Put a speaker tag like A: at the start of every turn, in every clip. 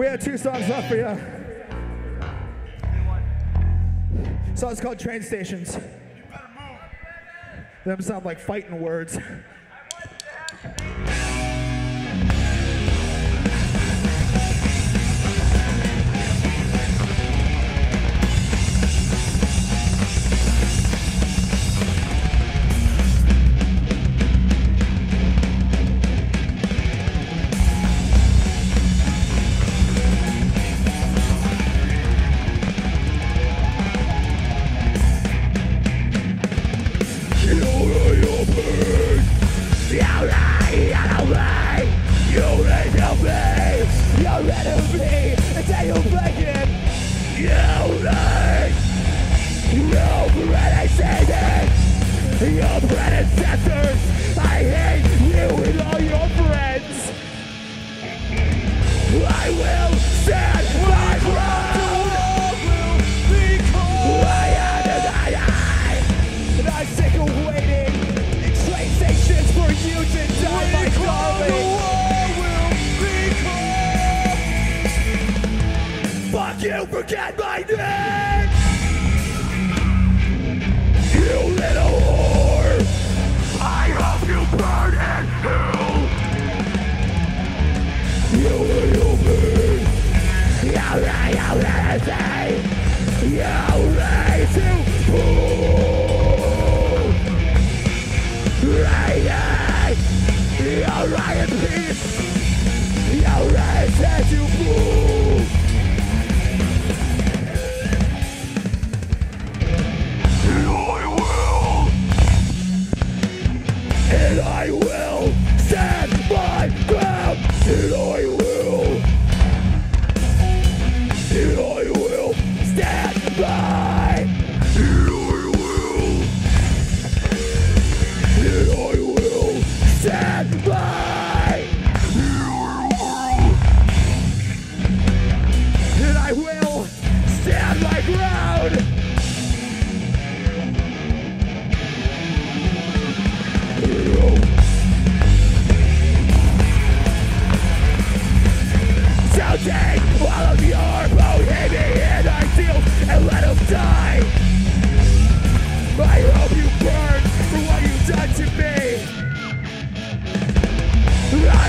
A: We have two songs left for you. Song's called Train Stations. Them sound like fighting words. Your red and me. And say you're back in Yo Red I say Your predecessors, I hate you and all your friends. I will you, forget my name. You little whore. I hope you burn in hell. You little bitch. You right, say. You right And I will stand my ground. And I will. And I will stand by. And I will. And I will stand by.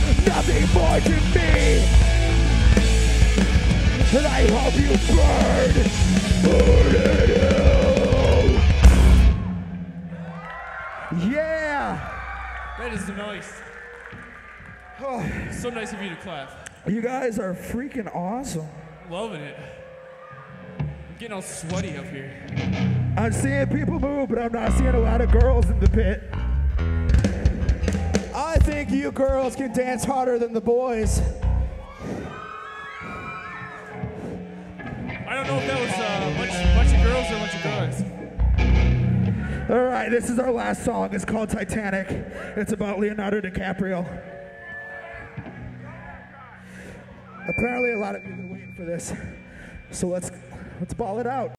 A: nothing more to me. And I hope you burn, burn it out. Yeah!
B: That is nice. Oh. so nice of you to clap.
A: You guys are freaking awesome.
B: Loving it. I'm getting all sweaty up here.
A: I'm seeing people move, but I'm not seeing a lot of girls in the pit. I think you girls can dance harder than the boys.
B: I don't know if that was uh, a bunch, bunch of girls or a bunch of guys.
A: All right, this is our last song. It's called Titanic. It's about Leonardo DiCaprio. Apparently, a lot of you are waiting for this. So let's let's ball it out.